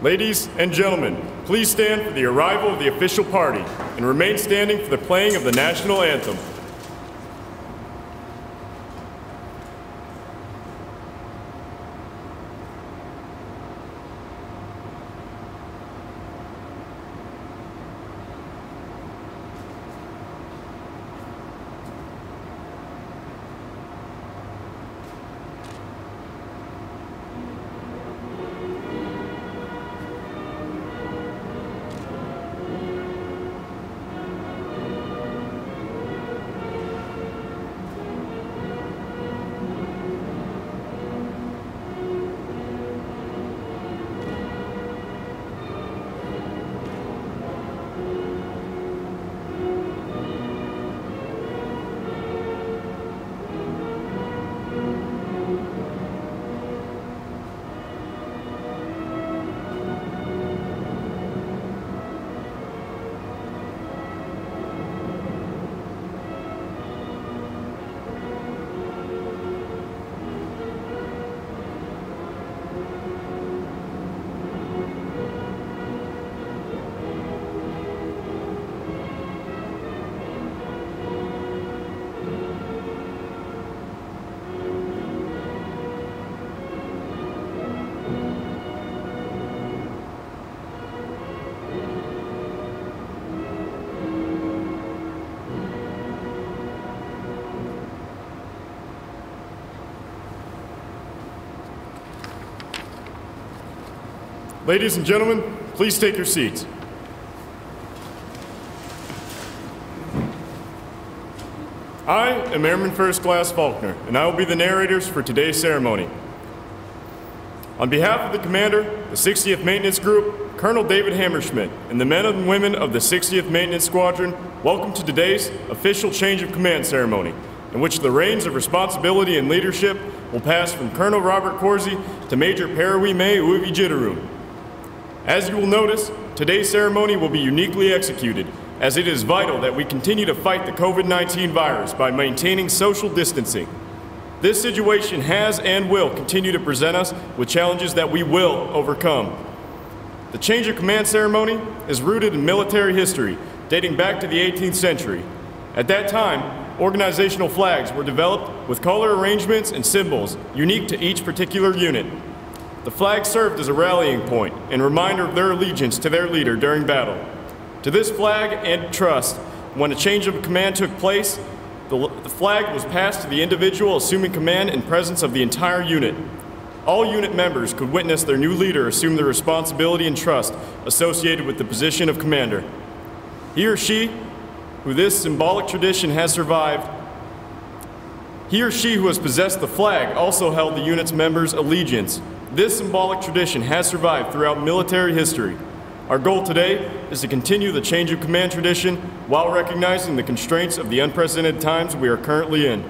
Ladies and gentlemen, please stand for the arrival of the official party and remain standing for the playing of the national anthem. Ladies and gentlemen, please take your seats. I am Airman First Class Faulkner, and I will be the narrators for today's ceremony. On behalf of the Commander, the 60th Maintenance Group, Colonel David Hammerschmidt, and the men and women of the 60th Maintenance Squadron, welcome to today's official change of command ceremony, in which the reins of responsibility and leadership will pass from Colonel Robert Corsi to Major Parawi May Uivi Jitarum. As you will notice, today's ceremony will be uniquely executed, as it is vital that we continue to fight the COVID-19 virus by maintaining social distancing. This situation has and will continue to present us with challenges that we will overcome. The change of command ceremony is rooted in military history dating back to the 18th century. At that time, organizational flags were developed with color arrangements and symbols unique to each particular unit. The flag served as a rallying point and reminder of their allegiance to their leader during battle. To this flag and trust, when a change of command took place, the, the flag was passed to the individual assuming command in presence of the entire unit. All unit members could witness their new leader assume the responsibility and trust associated with the position of commander. He or she, who this symbolic tradition has survived, he or she who has possessed the flag also held the unit's members' allegiance. This symbolic tradition has survived throughout military history. Our goal today is to continue the change of command tradition while recognizing the constraints of the unprecedented times we are currently in.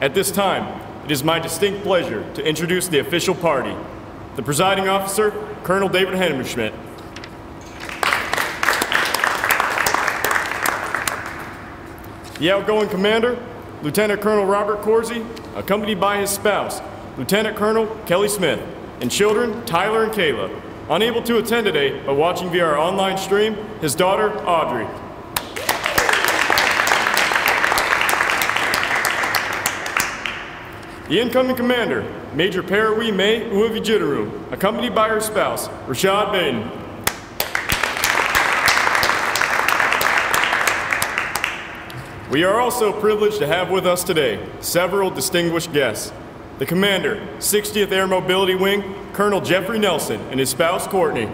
At this time, it is my distinct pleasure to introduce the official party. The presiding officer, Colonel David Hammerschmidt. The outgoing commander, Lieutenant Colonel Robert Corsi, accompanied by his spouse, Lieutenant Colonel Kelly Smith, and children Tyler and Kayla. Unable to attend today, but watching via our online stream, his daughter Audrey. The incoming commander, Major Parawi May Uavijitaru, accompanied by her spouse, Rashad Baden. We are also privileged to have with us today several distinguished guests. The commander, 60th Air Mobility Wing, Colonel Jeffrey Nelson, and his spouse, Courtney.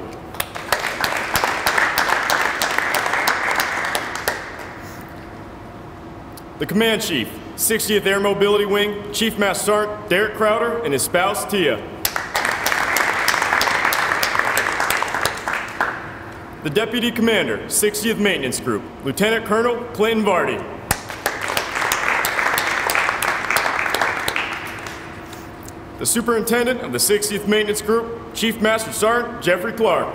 The command chief, 60th Air Mobility Wing, Chief Master Sergeant Derek Crowder, and his spouse, Tia. The Deputy Commander, 60th Maintenance Group, Lieutenant Colonel Clinton Vardy. The Superintendent of the 60th Maintenance Group, Chief Master Sergeant Jeffrey Clark.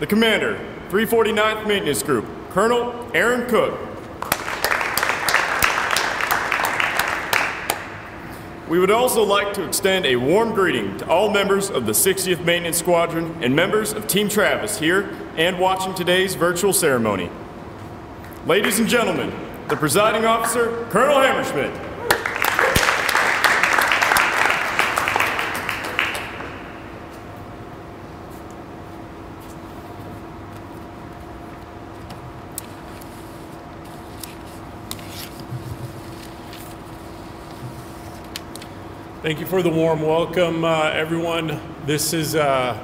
The Commander, 349th Maintenance Group, Colonel Aaron Cook. we would also like to extend a warm greeting to all members of the 60th Maintenance Squadron and members of Team Travis here and watching today's virtual ceremony. Ladies and gentlemen, the presiding officer, Colonel Hammerschmidt. Thank you for the warm welcome, uh, everyone. This is uh,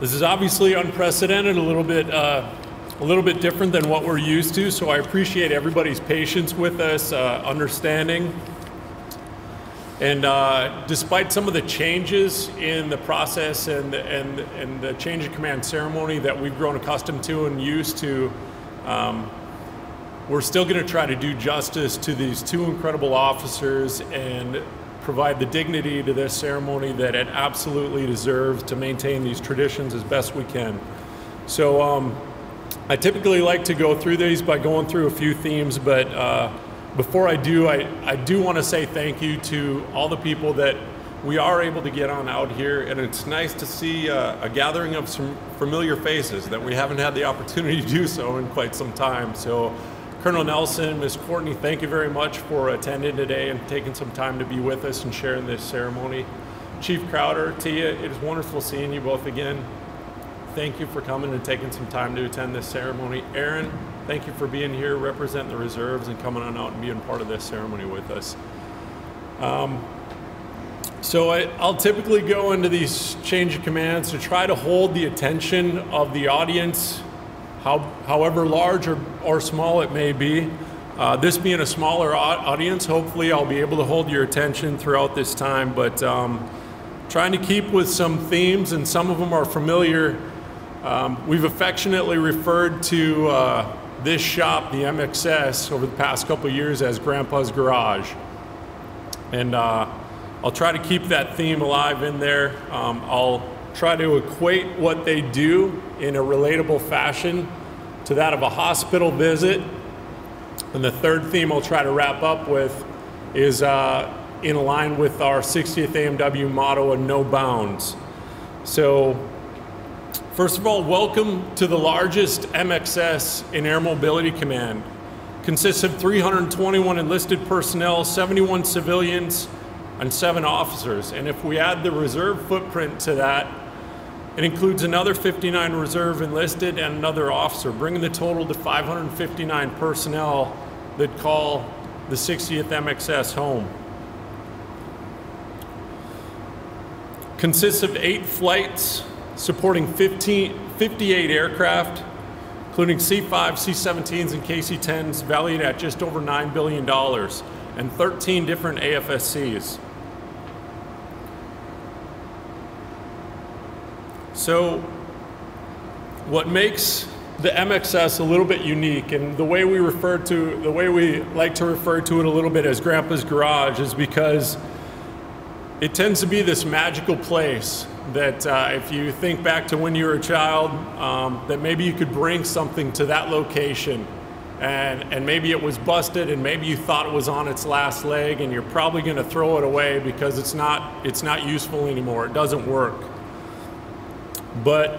this is obviously unprecedented, a little bit uh, a little bit different than what we're used to. So I appreciate everybody's patience with us, uh, understanding. And uh, despite some of the changes in the process and and and the change of command ceremony that we've grown accustomed to and used to. Um, we're still going to try to do justice to these two incredible officers and provide the dignity to this ceremony that it absolutely deserves to maintain these traditions as best we can. So um, I typically like to go through these by going through a few themes, but uh, before I do, I, I do want to say thank you to all the people that we are able to get on out here, and it's nice to see uh, a gathering of some familiar faces that we haven't had the opportunity to do so in quite some time. So Colonel Nelson, Ms. Courtney, thank you very much for attending today and taking some time to be with us and sharing this ceremony. Chief Crowder, Tia, it is wonderful seeing you both again. Thank you for coming and taking some time to attend this ceremony. Aaron, thank you for being here, representing the reserves and coming on out and being part of this ceremony with us. Um, so I, will typically go into these change of commands to try to hold the attention of the audience how, however large or, or small it may be. Uh, this being a smaller audience, hopefully I'll be able to hold your attention throughout this time, but um, trying to keep with some themes, and some of them are familiar. Um, we've affectionately referred to uh, this shop, the MXS, over the past couple years as Grandpa's Garage. And uh, I'll try to keep that theme alive in there. Um, I'll try to equate what they do in a relatable fashion to that of a hospital visit. And the third theme I'll try to wrap up with is uh, in line with our 60th AMW motto of no bounds. So, first of all, welcome to the largest MXS in Air Mobility Command. Consists of 321 enlisted personnel, 71 civilians, and seven officers. And if we add the reserve footprint to that, it includes another 59 reserve enlisted and another officer, bringing the total to 559 personnel that call the 60th MXS home. Consists of eight flights supporting 15, 58 aircraft, including C-5, C-17s, and KC-10s, valued at just over $9 billion, and 13 different AFSCs. So, what makes the MXS a little bit unique, and the way we refer to the way we like to refer to it a little bit as Grandpa's Garage, is because it tends to be this magical place that uh, if you think back to when you were a child, um, that maybe you could bring something to that location and, and maybe it was busted and maybe you thought it was on its last leg and you're probably going to throw it away because it's not, it's not useful anymore. It doesn't work. But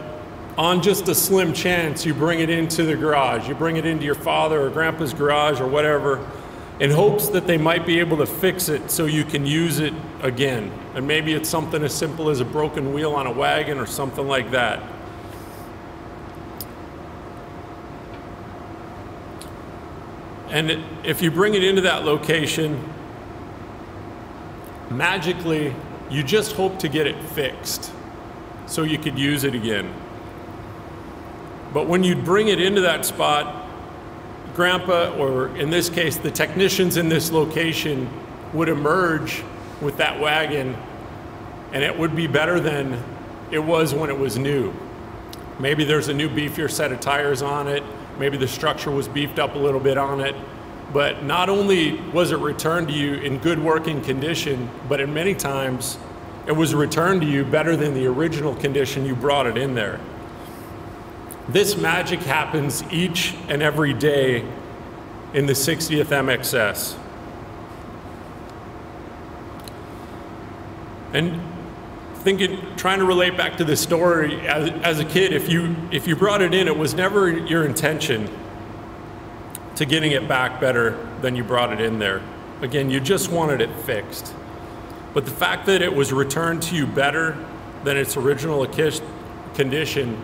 on just a slim chance, you bring it into the garage. You bring it into your father or grandpa's garage or whatever in hopes that they might be able to fix it so you can use it again. And maybe it's something as simple as a broken wheel on a wagon or something like that. And if you bring it into that location, magically, you just hope to get it fixed so you could use it again. But when you'd bring it into that spot, Grandpa, or in this case, the technicians in this location, would emerge with that wagon and it would be better than it was when it was new. Maybe there's a new beefier set of tires on it, maybe the structure was beefed up a little bit on it, but not only was it returned to you in good working condition, but in many times it was returned to you better than the original condition you brought it in there. This magic happens each and every day in the 60th MXS. And thinking, trying to relate back to this story as, as a kid, if you if you brought it in, it was never your intention to getting it back better than you brought it in there. Again, you just wanted it fixed. But the fact that it was returned to you better than its original condition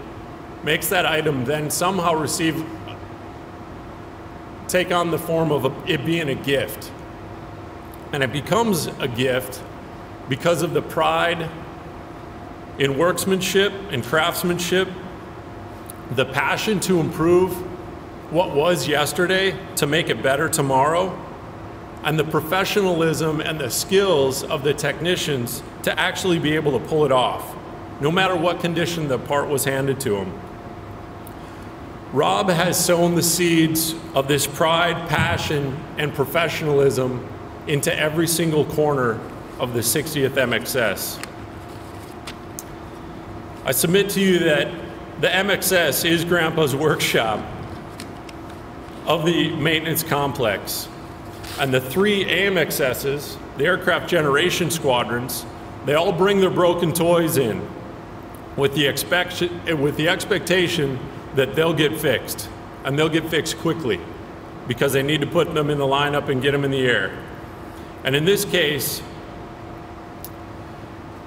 makes that item then somehow receive take on the form of a, it being a gift. And it becomes a gift because of the pride in workmanship and craftsmanship, the passion to improve what was yesterday to make it better tomorrow, and the professionalism and the skills of the technicians to actually be able to pull it off, no matter what condition the part was handed to them. Rob has sown the seeds of this pride, passion, and professionalism into every single corner of the 60th MXS. I submit to you that the MXS is Grandpa's workshop of the maintenance complex. And the three AMXSs, the aircraft generation squadrons, they all bring their broken toys in with the, expect- with the expectation that they'll get fixed, and they'll get fixed quickly because they need to put them in the lineup and get them in the air. And in this case,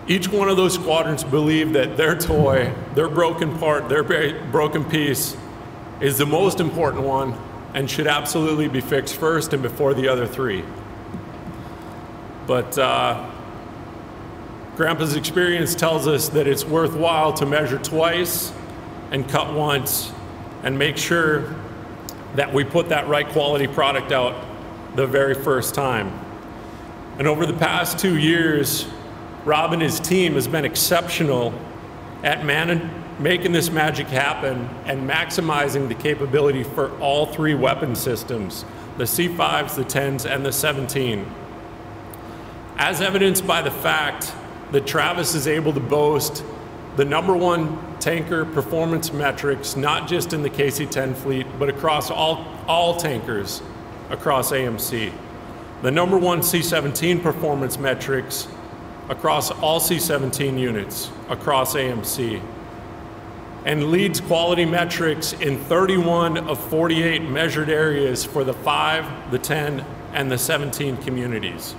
each one of those squadrons believe that their toy, their broken part, their broken piece is the most important one and should absolutely be fixed first and before the other three. But uh, Grandpa's experience tells us that it's worthwhile to measure twice and cut once and make sure that we put that right quality product out the very first time. And over the past two years, Rob and his team has been exceptional at making this magic happen and maximizing the capability for all three weapon systems the C5s, the 10s, and the 17. As evidenced by the fact that Travis is able to boast the number one tanker performance metrics, not just in the KC-10 fleet, but across all, all tankers across AMC. The number one C-17 performance metrics across all C-17 units across AMC. And leads quality metrics in 31 of 48 measured areas for the 5, the 10, and the 17 communities.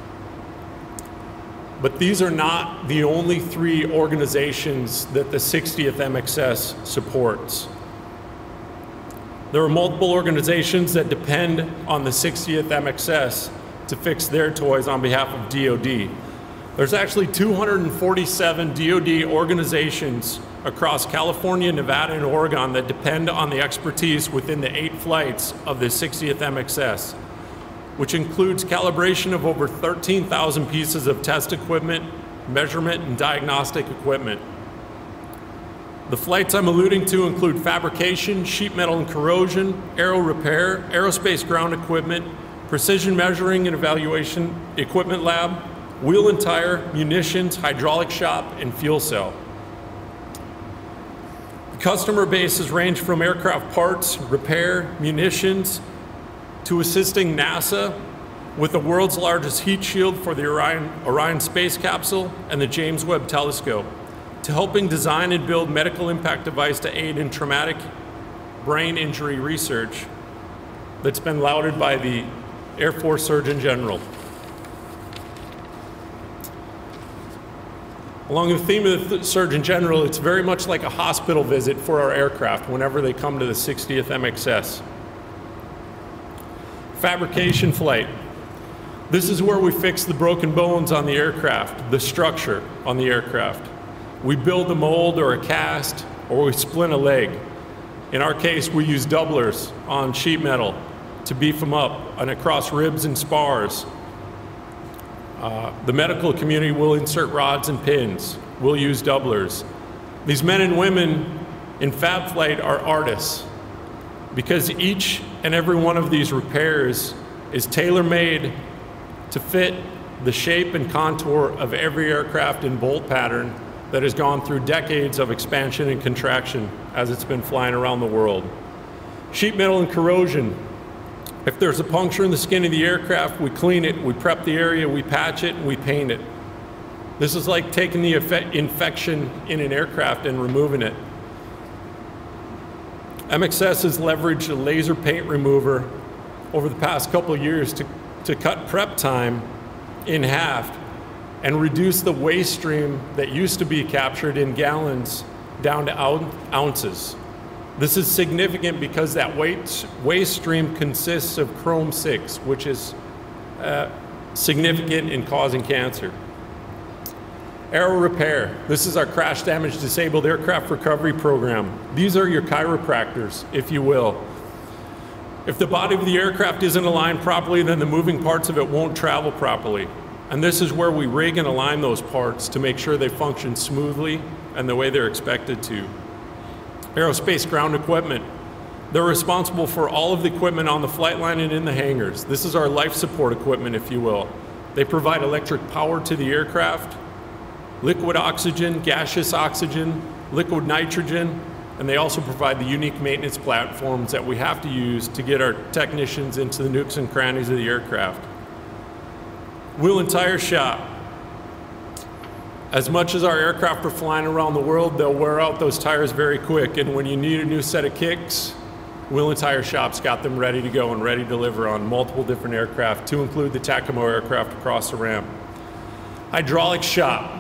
But these are not the only three organizations that the 60th MXS supports. There are multiple organizations that depend on the 60th MXS to fix their toys on behalf of DoD. There's actually 247 DoD organizations across California, Nevada, and Oregon that depend on the expertise within the eight flights of the 60th MXS which includes calibration of over 13,000 pieces of test equipment, measurement, and diagnostic equipment. The flights I'm alluding to include fabrication, sheet metal and corrosion, aero repair, aerospace ground equipment, precision measuring and evaluation equipment lab, wheel and tire, munitions, hydraulic shop, and fuel cell. The customer bases range from aircraft parts, repair, munitions, to assisting NASA with the world's largest heat shield for the Orion, Orion space capsule and the James Webb Telescope, to helping design and build medical impact device to aid in traumatic brain injury research that's been lauded by the Air Force Surgeon General. Along the theme of the Surgeon General, it's very much like a hospital visit for our aircraft whenever they come to the 60th MXS. Fabrication flight. This is where we fix the broken bones on the aircraft, the structure on the aircraft. We build a mold or a cast, or we splint a leg. In our case, we use doublers on sheet metal to beef them up and across ribs and spars. Uh, the medical community will insert rods and pins. We'll use doublers. These men and women in Fab Flight are artists because each and every one of these repairs is tailor made to fit the shape and contour of every aircraft in bolt pattern that has gone through decades of expansion and contraction as it's been flying around the world. Sheet metal and corrosion. If there's a puncture in the skin of the aircraft, we clean it, we prep the area, we patch it, and we paint it. This is like taking the infection in an aircraft and removing it. MXS has leveraged a laser paint remover over the past couple years to, to cut prep time in half and reduce the waste stream that used to be captured in gallons down to ounces. This is significant because that waste, waste stream consists of chrome 6, which is uh, significant in causing cancer. Aero Repair. This is our crash damage disabled aircraft recovery program. These are your chiropractors, if you will. If the body of the aircraft isn't aligned properly, then the moving parts of it won't travel properly. And this is where we rig and align those parts to make sure they function smoothly and the way they're expected to. Aerospace ground equipment. They're responsible for all of the equipment on the flight line and in the hangars. This is our life support equipment, if you will. They provide electric power to the aircraft, liquid oxygen, gaseous oxygen, liquid nitrogen, and they also provide the unique maintenance platforms that we have to use to get our technicians into the nooks and crannies of the aircraft. Wheel and tire shop. As much as our aircraft are flying around the world, they'll wear out those tires very quick, and when you need a new set of kicks, Wheel and Tire Shop's got them ready to go and ready to deliver on multiple different aircraft, to include the TACAMO aircraft across the ramp. Hydraulic Shop.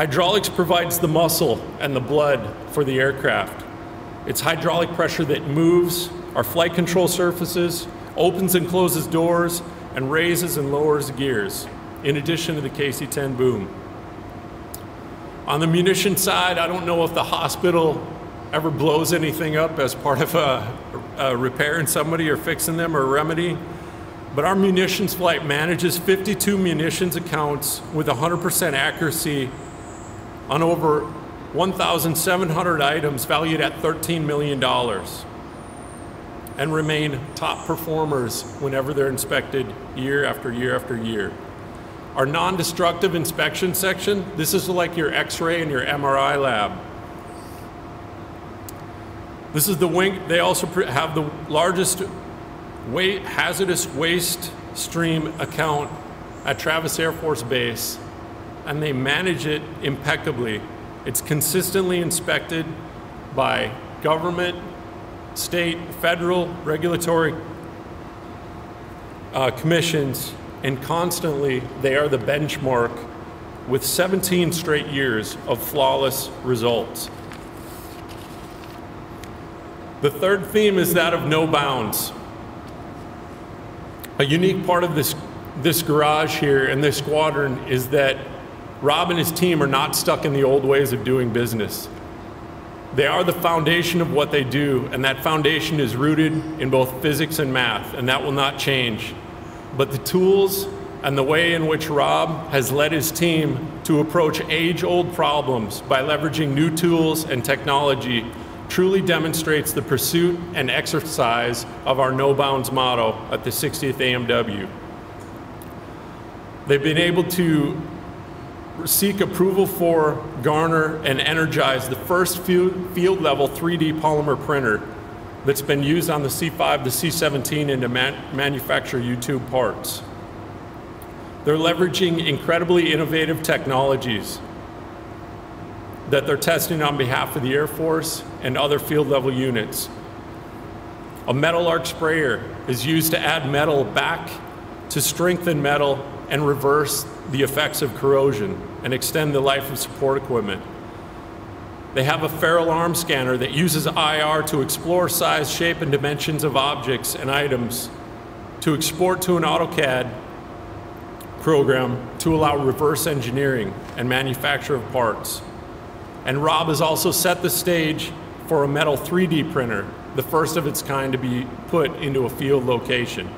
Hydraulics provides the muscle and the blood for the aircraft. It's hydraulic pressure that moves our flight control surfaces, opens and closes doors, and raises and lowers gears, in addition to the KC-10 boom. On the munition side, I don't know if the hospital ever blows anything up as part of a, a repairing somebody or fixing them or remedy, but our munitions flight manages 52 munitions accounts with 100% accuracy on over 1,700 items valued at $13 million and remain top performers whenever they're inspected year after year after year. Our non-destructive inspection section, this is like your x-ray and your MRI lab. This is the wing, they also have the largest hazardous waste stream account at Travis Air Force Base and they manage it impeccably. It's consistently inspected by government, state, federal, regulatory uh, commissions, and constantly they are the benchmark with 17 straight years of flawless results. The third theme is that of no bounds. A unique part of this, this garage here and this squadron is that Rob and his team are not stuck in the old ways of doing business. They are the foundation of what they do, and that foundation is rooted in both physics and math, and that will not change. But the tools and the way in which Rob has led his team to approach age old problems by leveraging new tools and technology truly demonstrates the pursuit and exercise of our no bounds motto at the 60th AMW. They've been able to seek approval for, garner, and energize the first field level 3D polymer printer that's been used on the C5 to C17 and to man manufacture U-tube parts. They're leveraging incredibly innovative technologies that they're testing on behalf of the Air Force and other field level units. A metal arc sprayer is used to add metal back to strengthen metal and reverse the effects of corrosion and extend the life of support equipment. They have a FARO Arm scanner that uses IR to explore size, shape, and dimensions of objects and items to export to an AutoCAD program to allow reverse engineering and manufacture of parts. And Rob has also set the stage for a metal 3D printer, the first of its kind to be put into a field location.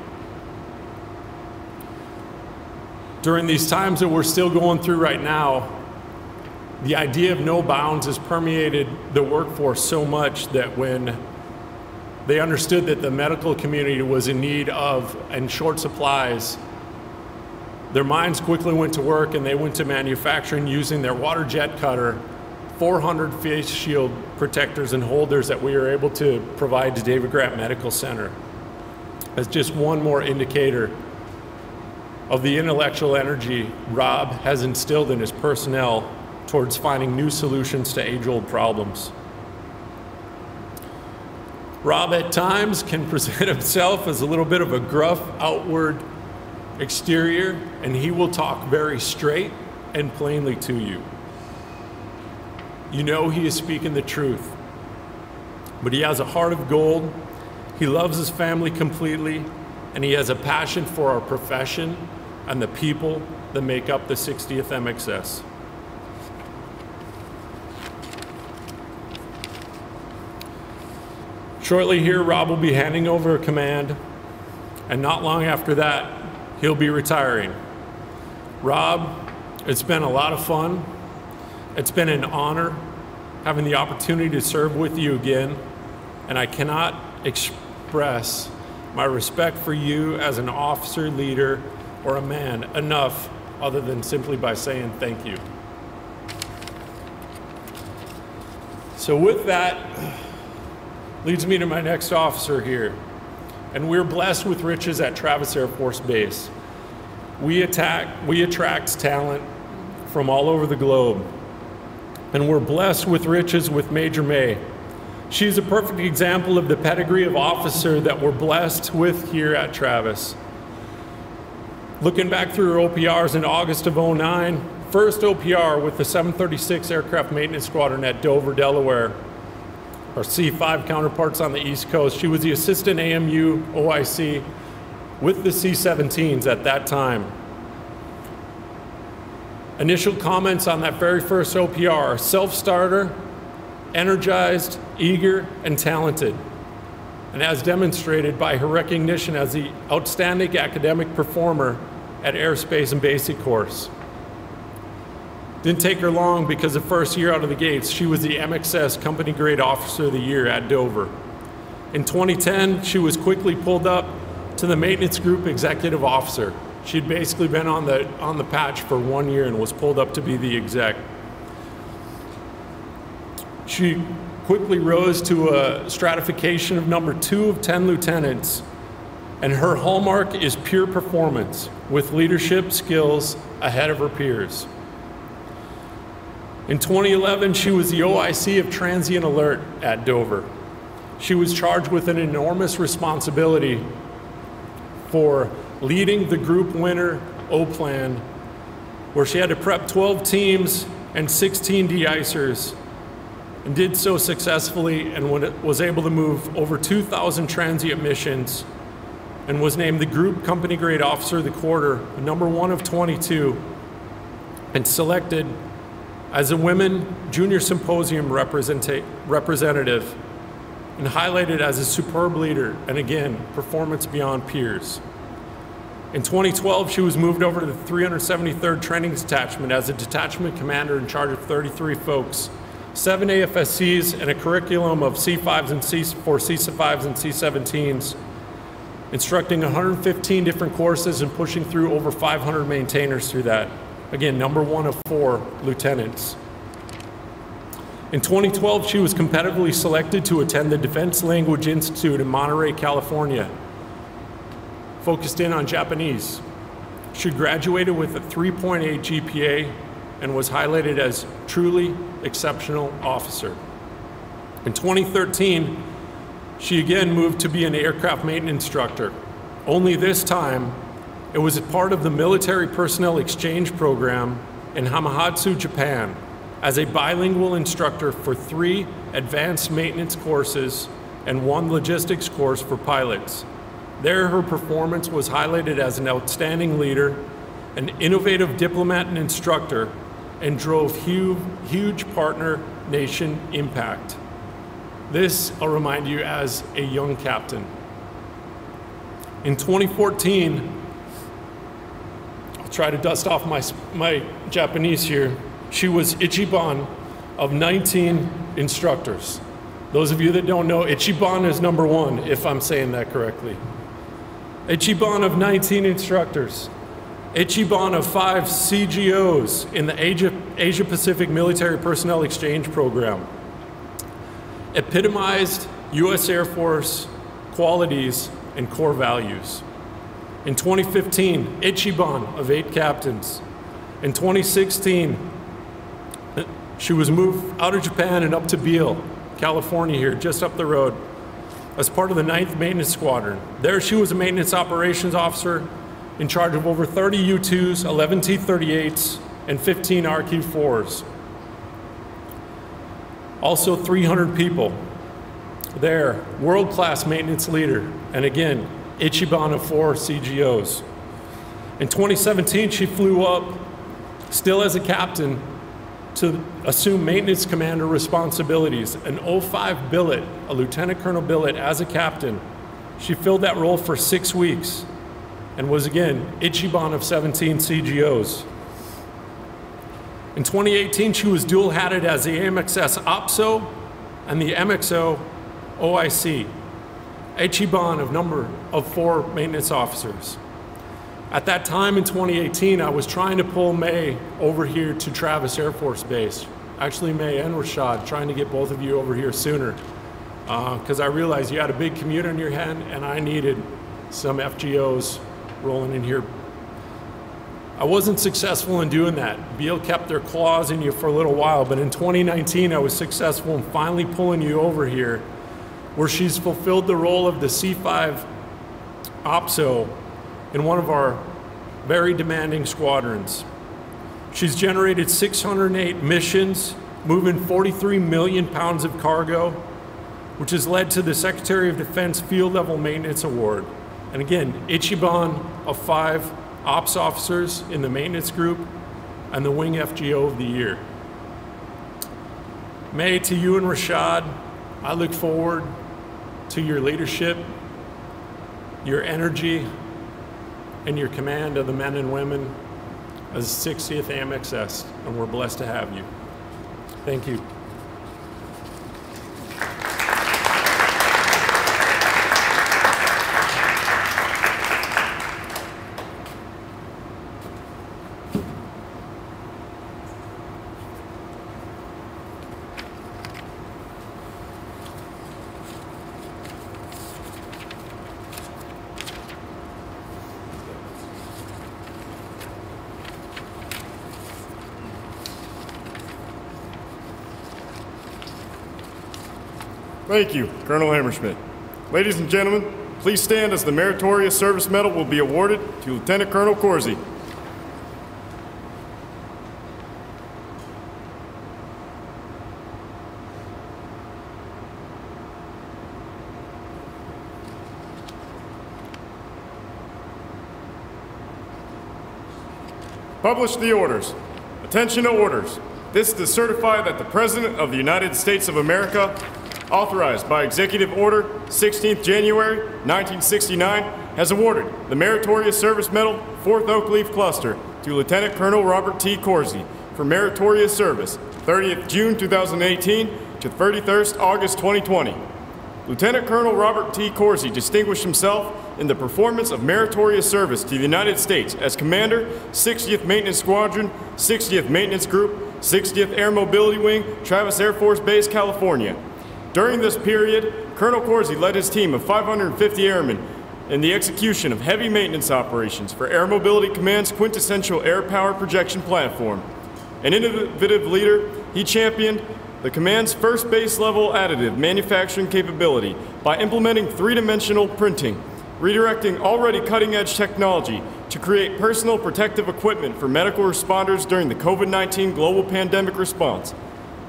During these times that we're still going through right now, the idea of no bounds has permeated the workforce so much that when they understood that the medical community was in need of and short supplies, their minds quickly went to work and they went to manufacturing using their water jet cutter 400 face shield protectors and holders that we were able to provide to David Grant Medical Center. As just one more indicator of the intellectual energy Rob has instilled in his personnel towards finding new solutions to age old problems. Rob at times can present himself as a little bit of a gruff outward exterior, and he will talk very straight and plainly to you. You know he is speaking the truth, but he has a heart of gold. He loves his family completely, and he has a passion for our profession and the people that make up the 60th MXS. Shortly here, Rob will be handing over a command, and not long after that, he'll be retiring. Rob, it's been a lot of fun. It's been an honor having the opportunity to serve with you again, and I cannot express my respect for you as an officer, leader, or a man enough other than simply by saying thank you. So, with that, leads me to my next officer here. And we're blessed with riches at Travis Air Force Base. We attack, we attract talent from all over the globe. And we're blessed with riches with Major May. She's a perfect example of the pedigree of officer that we're blessed with here at Travis. Looking back through her OPRs in August of 09, first OPR with the 736 Aircraft Maintenance Squadron at Dover, Delaware, our C5 counterparts on the East Coast. She was the assistant AMU OIC with the C 17s at that time. Initial comments on that very first OPR self starter, energized, eager, and talented. And as demonstrated by her recognition as the outstanding academic performer at Airspace and Basic Course. Didn't take her long because the first year out of the gates, she was the MXS Company Grade Officer of the Year at Dover. In 2010, she was quickly pulled up to the Maintenance Group Executive Officer. She'd basically been on the, on the patch for one year and was pulled up to be the exec. She quickly rose to a stratification of number two of 10 lieutenants, and her hallmark is pure performance with leadership skills ahead of her peers. In 2011, she was the OIC of Transient Alert at Dover. She was charged with an enormous responsibility for leading the group winner O plan, where she had to prep 12 teams and 16 de-icers, and did so successfully and was able to move over 2,000 transient missions and was named the Group Company Grade Officer of the Quarter, number one of 22, and selected as a Women Junior Symposium representative and highlighted as a superb leader and again, performance beyond peers. In 2012, she was moved over to the 373rd Training Detachment as a detachment commander in charge of 33 folks, seven AFSCs, and a curriculum of C5s and C for C5s and C17s, instructing 115 different courses and pushing through over 500 maintainers through that. Again, number one of four lieutenants. In 2012, she was competitively selected to attend the Defense Language Institute in Monterey, California, focused in on Japanese. She graduated with a 3.8 GPA and was highlighted as truly exceptional officer. In 2013, she again moved to be an aircraft maintenance instructor. Only this time, it was a part of the military personnel exchange program in Hamamatsu, Japan, as a bilingual instructor for three advanced maintenance courses and one logistics course for pilots. There, her performance was highlighted as an outstanding leader, an innovative diplomat and instructor, and drove huge, huge partner nation impact. This, I'll remind you, as a young captain. In 2014, I'll try to dust off my, my Japanese here. She was Ichiban of 19 instructors. Those of you that don't know, Ichiban is number one, if I'm saying that correctly. Ichiban of 19 instructors. Ichiban of five CGOs in the Asia, Asia Pacific Military Personnel Exchange Program. Epitomized U.S. Air Force qualities and core values. In 2015, Ichiban of eight captains. In 2016, she was moved out of Japan and up to Beale, California here, just up the road, as part of the 9th Maintenance Squadron. There she was a maintenance operations officer in charge of over 30 U-2s, 11 T-38s, and 15 RQ-4s. Also 300 people there, world-class maintenance leader, and again, Ichiban of four CGOs. In 2017, she flew up, still as a captain, to assume maintenance commander responsibilities. An 05 billet, a lieutenant colonel billet as a captain. She filled that role for six weeks and was again Ichiban of 17 CGOs. In 2018, she was dual hatted as the AMXS OPSO and the MXO OIC, Ichiban of number of four maintenance officers. At that time in 2018, I was trying to pull May over here to Travis Air Force Base. Actually, May and Rashad, trying to get both of you over here sooner. Because uh, I realized you had a big commute on your hand, and I needed some FGOs rolling in here. I wasn't successful in doing that. Beale kept their claws in you for a little while, but in 2019, I was successful in finally pulling you over here, where she's fulfilled the role of the C5 OPSO in one of our very demanding squadrons. She's generated 608 missions, moving 43 million pounds of cargo, which has led to the Secretary of Defense Field Level Maintenance Award. And again, Ichiban of five ops officers in the maintenance group and the Wing FGO of the Year. May, to you and Rashad, I look forward to your leadership, your energy, and your command of the men and women as 60th AMXS, and we're blessed to have you. Thank you. Thank you, Colonel Hammerschmidt. Ladies and gentlemen, please stand as the Meritorious Service Medal will be awarded to Lieutenant Colonel Corsi. Publish the orders. Attention to orders. This is to certify that the President of the United States of America authorized by Executive Order 16th January 1969, has awarded the Meritorious Service Medal 4th Oak Leaf Cluster to Lieutenant Colonel Robert T. Corsi for meritorious service 30th June 2018 to 31st August 2020. Lieutenant Colonel Robert T. Corsi distinguished himself in the performance of meritorious service to the United States as Commander, 60th Maintenance Squadron, 60th Maintenance Group, 60th Air Mobility Wing, Travis Air Force Base, California. During this period, Colonel Corsi led his team of 550 airmen in the execution of heavy maintenance operations for Air Mobility Command's quintessential air power projection platform. An innovative leader, he championed the command's first base level additive manufacturing capability by implementing three-dimensional printing, redirecting already cutting-edge technology to create personal protective equipment for medical responders during the COVID-19 global pandemic response.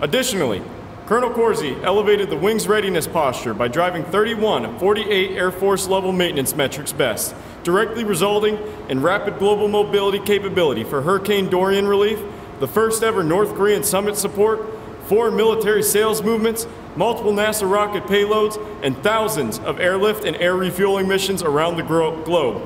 Additionally, Colonel Corsi elevated the wing's readiness posture by driving 31 of 48 Air Force level maintenance metrics best, directly resulting in rapid global mobility capability for Hurricane Dorian relief, the first ever North Korean summit support, foreign military sales movements, multiple NASA rocket payloads, and thousands of airlift and air refueling missions around the globe.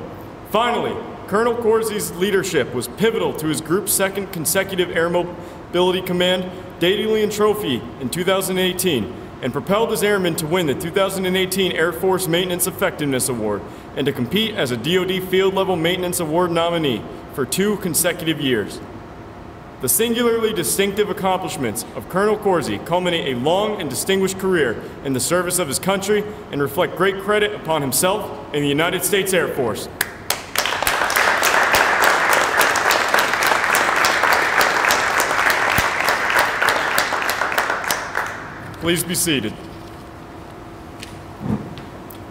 Finally, Colonel Corsi's leadership was pivotal to his group's second consecutive Air Mobility Command Daedalian Trophy in 2018 and propelled his airmen to win the 2018 Air Force Maintenance Effectiveness Award and to compete as a DoD Field Level Maintenance Award nominee for two consecutive years. The singularly distinctive accomplishments of Colonel Corsi culminate a long and distinguished career in the service of his country and reflect great credit upon himself and the United States Air Force. Please be seated.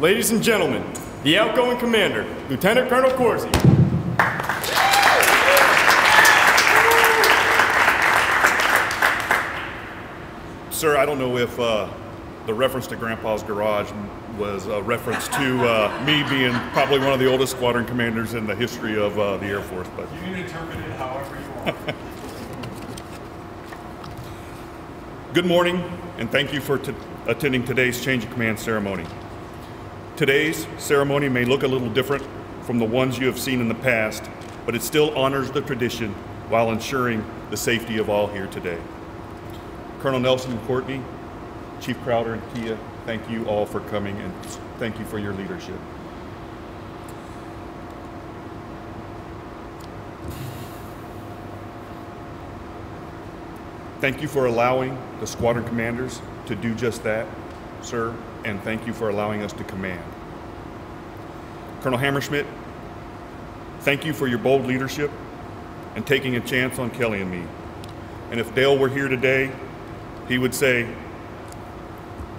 Ladies and gentlemen, the outgoing commander, Lieutenant Colonel Corsi. Sir, I don't know if uh, the reference to Grandpa's garage was a reference to uh, me being probably one of the oldest squadron commanders in the history of uh, the Air Force, but You can interpret it however you want. Good morning, and thank you for attending today's change of command ceremony. Today's ceremony may look a little different from the ones you have seen in the past, but it still honors the tradition while ensuring the safety of all here today. Colonel Nelson and Courtney, Chief Crowder and Kia, thank you all for coming and thank you for your leadership. Thank you for allowing the squadron commanders to do just that, sir, and thank you for allowing us to command. Colonel Hammerschmidt, thank you for your bold leadership and taking a chance on Kelly and me. And if Dale were here today, he would say,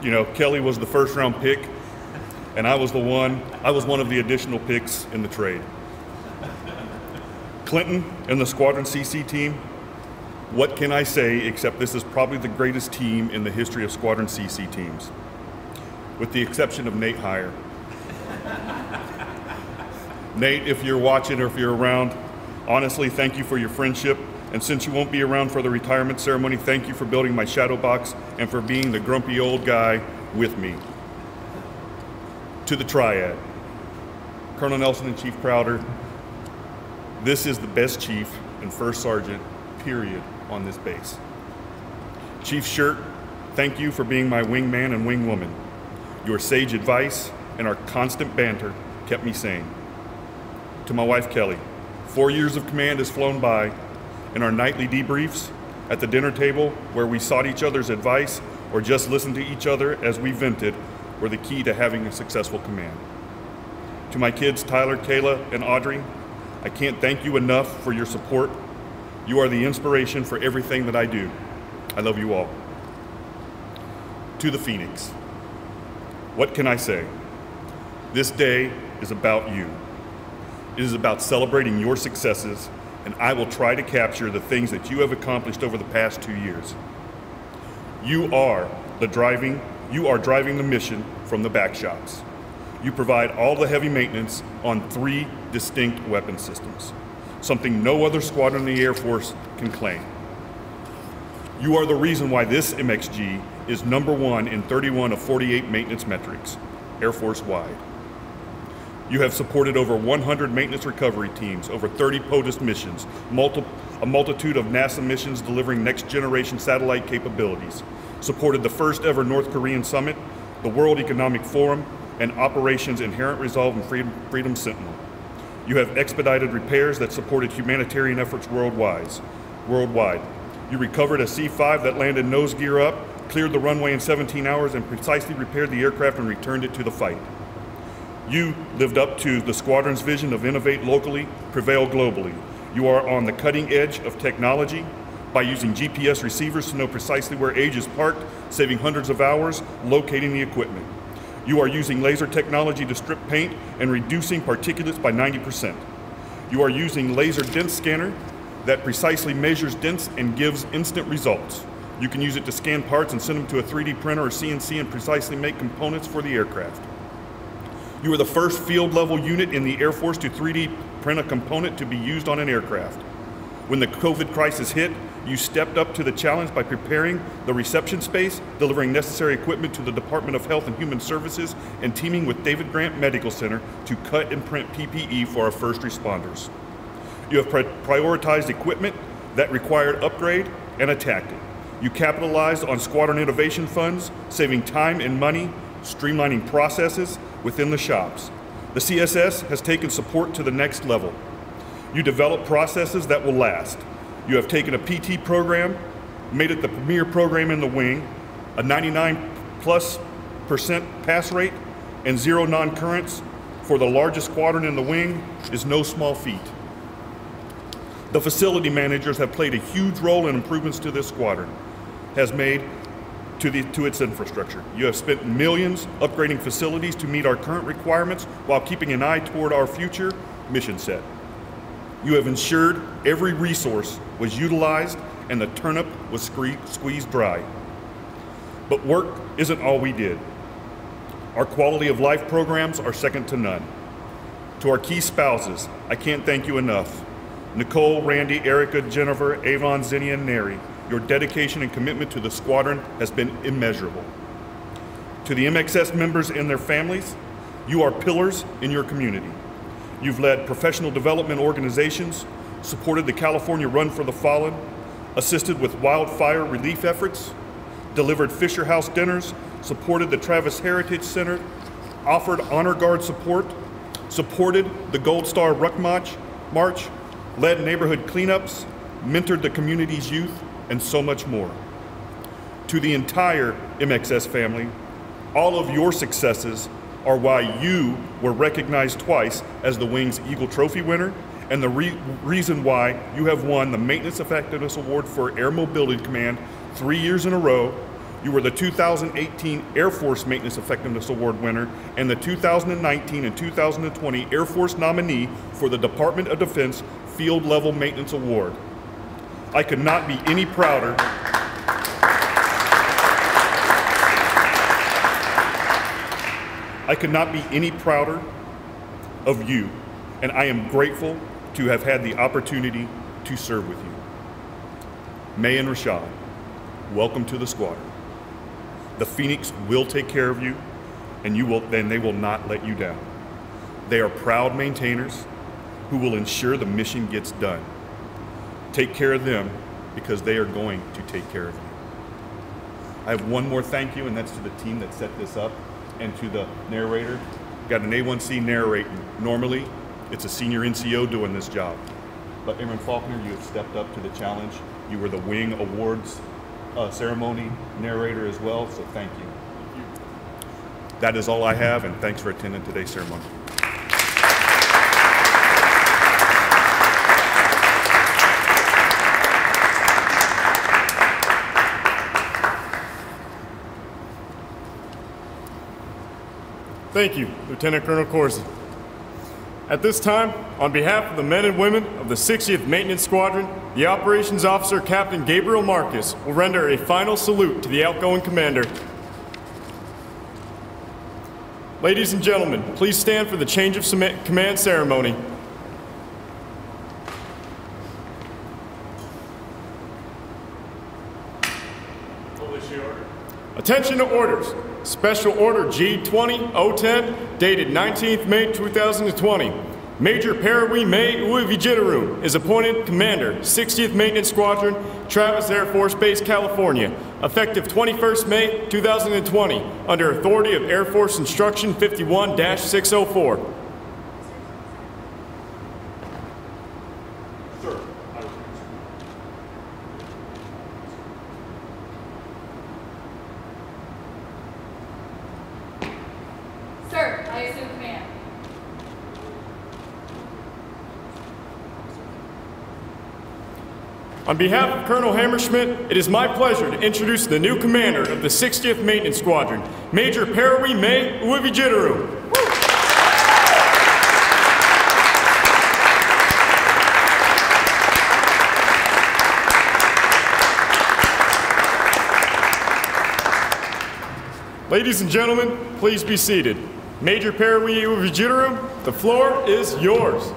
you know, Kelly was the first round pick, and I was the one, I was one of the additional picks in the trade. Clinton and the Squadron CC team, what can I say except this is probably the greatest team in the history of Squadron CC teams, with the exception of Nate Heyer. Nate, if you're watching or if you're around, honestly, thank you for your friendship. And since you won't be around for the retirement ceremony, thank you for building my shadow box and for being the grumpy old guy with me. To the triad Colonel Nelson and Chief Crowder, this is the best chief and first sergeant, period, on this base. Chief Shirt, thank you for being my wingman and wingwoman. Your sage advice and our constant banter kept me sane. To my wife Kelly, four years of command has flown by, and our nightly debriefs at the dinner table where we sought each other's advice or just listened to each other as we vented were the key to having a successful command. To my kids, Tyler, Kayla, and Audrey, I can't thank you enough for your support. You are the inspiration for everything that I do. I love you all. To the Phoenix, what can I say? This day is about you. It is about celebrating your successes, and I will try to capture the things that you have accomplished over the past two years. You are the driving, you are driving the mission from the back shops. You provide all the heavy maintenance on three distinct weapon systems, something no other squadron in the Air Force can claim. You are the reason why this MXG is number one in 31 of 48 maintenance metrics, Air Force wide. You have supported over 100 maintenance recovery teams, over 30 POTUS missions, multi- a multitude of NASA missions delivering next generation satellite capabilities, supported the first ever North Korean summit, the World Economic Forum, and Operations Inherent Resolve and Freedom, Freedom Sentinel. You have expedited repairs that supported humanitarian efforts worldwide. Worldwide, you recovered a C-5 that landed nose gear up, cleared the runway in 17 hours, and precisely repaired the aircraft and returned it to the fight. You lived up to the squadron's vision of innovate locally, prevail globally. You are on the cutting edge of technology by using GPS receivers to know precisely where age is parked, saving hundreds of hours locating the equipment. You are using laser technology to strip paint and reducing particulates by 90%. You are using laser dent scanner that precisely measures dents and gives instant results. You can use it to scan parts and send them to a 3D printer or CNC and precisely make components for the aircraft. You are the first field level unit in the Air Force to 3D print a component to be used on an aircraft. When the COVID crisis hit, you stepped up to the challenge by preparing the reception space, delivering necessary equipment to the Department of Health and Human Services, and teaming with David Grant Medical Center to cut and print PPE for our first responders. You have pri- prioritized equipment that required upgrade and attacked it. You capitalized on squadron innovation funds, saving time and money, streamlining processes within the shops. The CSS has taken support to the next level. You develop processes that will last. You have taken a PT program, made it the premier program in the wing, a 99 plus percent pass rate, and zero non-currents for the largest squadron in the wing is no small feat. The facility managers have played a huge role in improvements to this squadron, has made to, the, to its infrastructure. You have spent millions upgrading facilities to meet our current requirements while keeping an eye toward our future mission set. You have ensured every resource was utilized and the turnip was squeezed dry. But work isn't all we did. Our quality of life programs are second to none. To our key spouses, I can't thank you enough. Nicole, Randy, Erica, Jennifer, Avon, Zinnia, and Neri, your dedication and commitment to the squadron has been immeasurable. To the MXS members and their families, you are pillars in your community. You've led professional development organizations, supported the California Run for the Fallen, assisted with wildfire relief efforts, delivered Fisher House dinners, supported the Travis Heritage Center, offered honor guard support, supported the Gold Star Ruck March, March, led neighborhood cleanups, mentored the community's youth, and so much more. To the entire MXS family, all of your successes are why you were recognized twice as the Wings Eagle Trophy winner and the re- reason why you have won the Maintenance Effectiveness Award for Air Mobility Command three years in a row. You were the 2018 Air Force Maintenance Effectiveness Award winner and the 2019 and 2020 Air Force nominee for the Department of Defense Field Level Maintenance Award. I could not be any prouder. I could not be any prouder of you, and I am grateful to have had the opportunity to serve with you. May and Rashad, welcome to the squadron. The Phoenix will take care of you, and you will, and they will not let you down. They are proud maintainers who will ensure the mission gets done. Take care of them because they are going to take care of you. I have one more thank you, and that's to the team that set this up and to the narrator. Got an A1C narrating. Normally, it's a senior NCO doing this job. But Aaron Faulkner, you have stepped up to the challenge. You were the Wing Awards uh, ceremony narrator as well, so thank you. That is all I have, and thanks for attending today's ceremony. Thank you, Lieutenant Colonel Corsi. At this time, on behalf of the men and women of the 60th Maintenance Squadron, the Operations Officer Captain Gabriel Marcus will render a final salute to the outgoing commander. Ladies and gentlemen, please stand for the change of command ceremony. Attention to orders. Special Order G20-010, dated 19th May 2020. Major Parawi May Uivijitaru is appointed Commander, 60th Maintenance Squadron, Travis Air Force Base, California, effective 21st May 2020, under authority of Air Force Instruction 51-604. Sir, Sir, I assume command. On behalf of Colonel Hammerschmidt, it is my pleasure to introduce the new commander of the 60th Maintenance Squadron, Major Parawi May Uivijitaru. Ladies and gentlemen, please be seated. Major Parawi Uivijitaru, the floor is yours.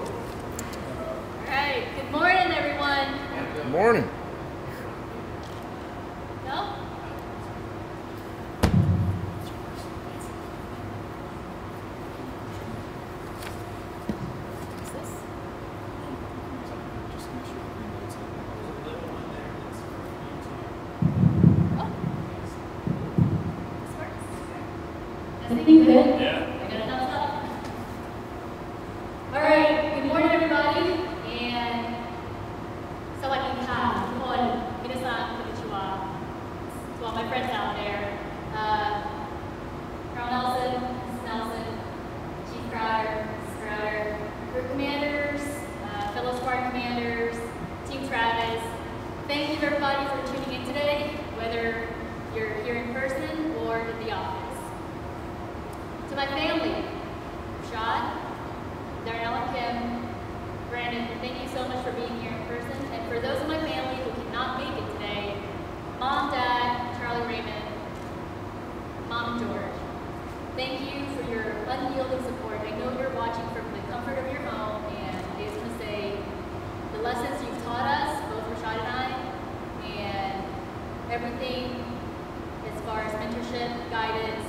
as far as mentorship, guidance,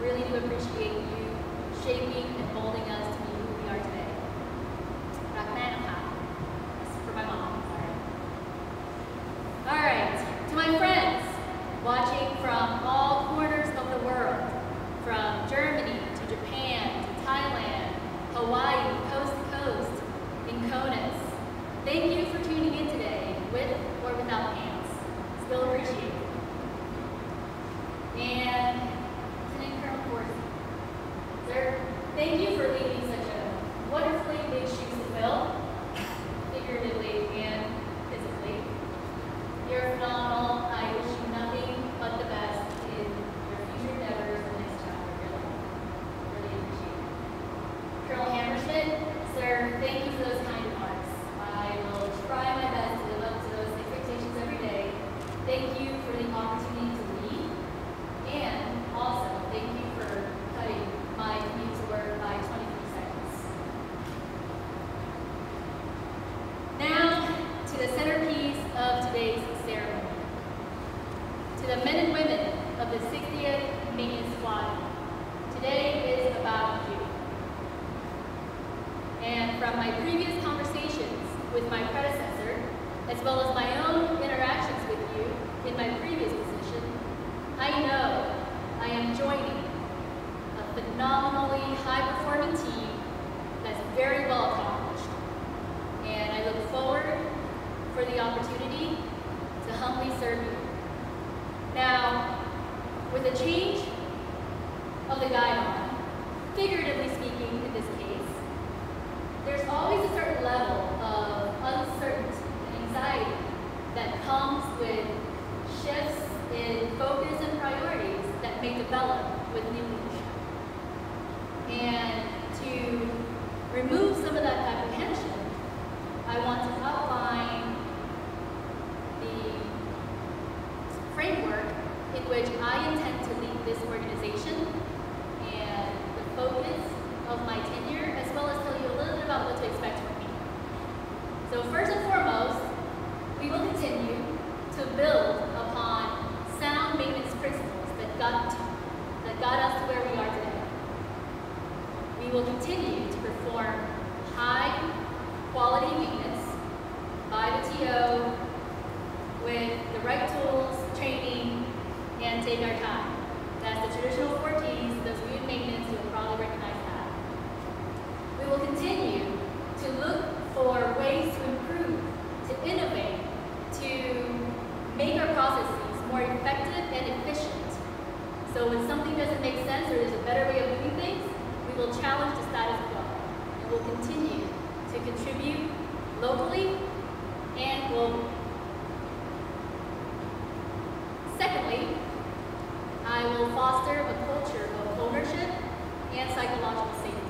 really do appreciate you shaping and molding us phenomenally high-performing team that's very well accomplished. And I look forward for the opportunity to humbly serve you. Now, with a change of the guideline, figuratively speaking in this case, there's always a certain level of uncertainty and anxiety that comes with shifts in focus and priorities that may develop with new and to remove some of that apprehension, I want to outline the framework in which I intend to lead this organization. to contribute locally and globally. Secondly, I will foster a culture of ownership and psychological safety.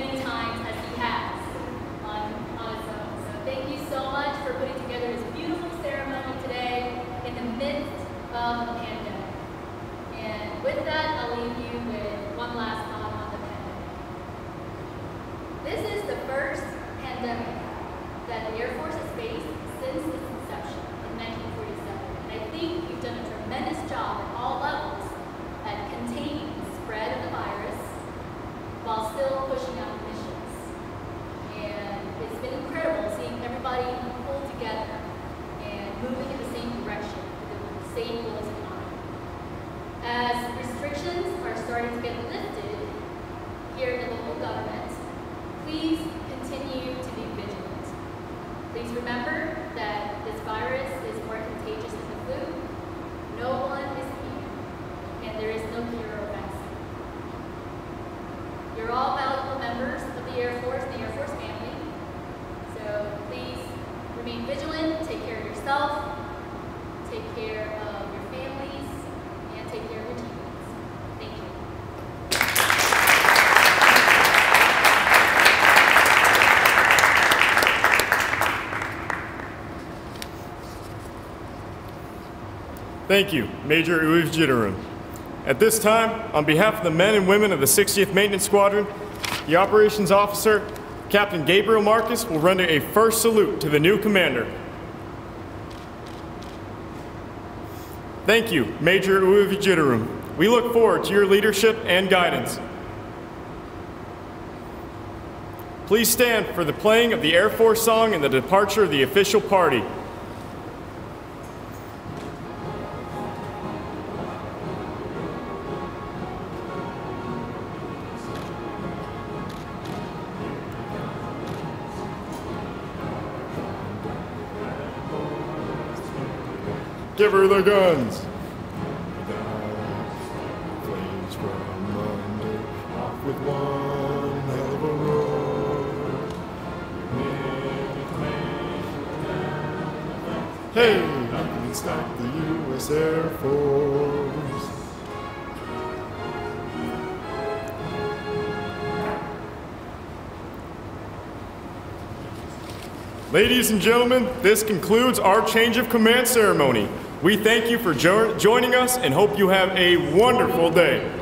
many times Thank you, Major Uivijitaru. At this time, on behalf of the men and women of the 60th Maintenance Squadron, the Operations Officer, Captain Gabriel Marcus, will render a first salute to the new commander. Thank you, Major Uivijitaru. We look forward to your leadership and guidance. Please stand for the playing of the Air Force song and the departure of the official party. Give her the guns! Flames from under, off with one hell of a roar. Hey, how can stop the U.S. Air Force? Ladies and gentlemen, this concludes our change of command ceremony. We thank you for jo joining us and hope you have a wonderful day.